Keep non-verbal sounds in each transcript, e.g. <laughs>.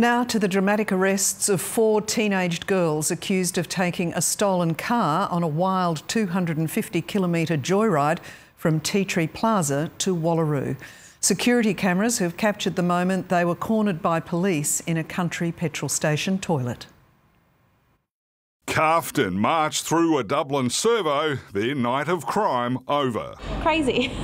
Now to the dramatic arrests of four teenaged girls accused of taking a stolen car on a wild 250 kilometre joyride from Tea Tree Plaza to Wallaroo. Security cameras have captured the moment they were cornered by police in a country petrol station toilet. Cuffed and marched through a Dublin servo, their night of crime over. Crazy. <laughs>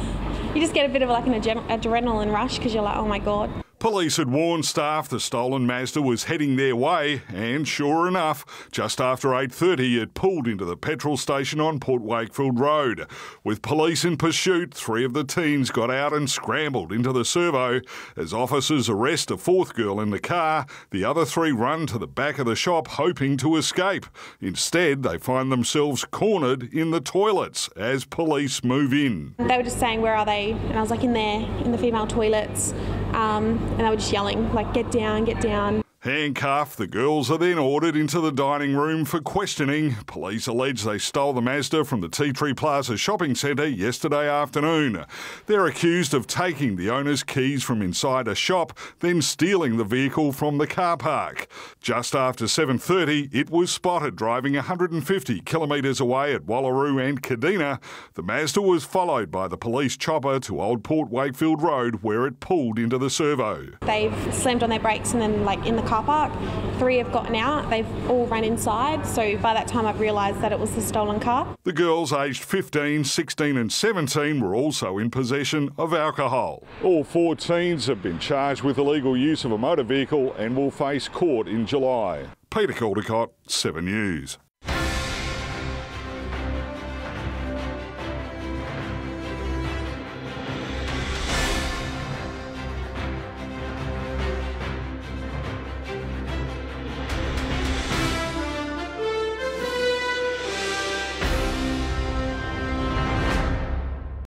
You just get a bit of like an adrenaline rush because you're like, oh my God. Police had warned staff the stolen Mazda was heading their way, and sure enough, just after 8.30 it pulled into the petrol station on Port Wakefield Road. With police in pursuit, three of the teens got out and scrambled into the servo. As officers arrest a fourth girl in the car, the other three run to the back of the shop hoping to escape. Instead, they find themselves cornered in the toilets as police move in. They were just saying, where are they? And I was like, in there, in the female toilets. Um, and they were just yelling, like, get down, get down. Handcuffed, the girls are then ordered into the dining room for questioning. Police allege they stole the Mazda from the Tea Tree Plaza shopping centre yesterday afternoon. They're accused of taking the owner's keys from inside a shop, then stealing the vehicle from the car park. Just after 7.30, it was spotted driving 150 kilometres away at Wallaroo and Kadina. The Mazda was followed by the police chopper to Old Port Wakefield Road where it pulled into the servo. They've slammed on their brakes and then like in the car car park. Three have gotten out, they've all run inside, so by that time I've realised that it was the stolen car. The girls aged 15, 16 and 17 were also in possession of alcohol. All four teens have been charged with illegal use of a motor vehicle and will face court in July. Peter Caldecott, 7 News.